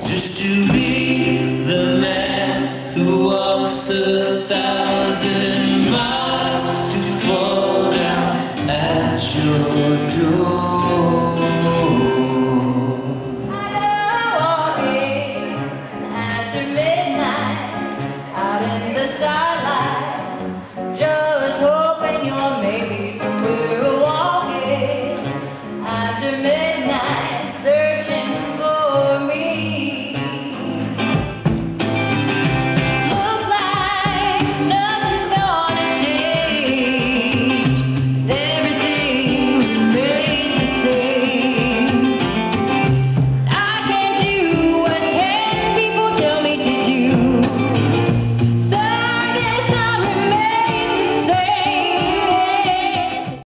Just to be the man who walks a thousand miles To fall down at your door Just hoping you're maybe somewhere walking after midnight.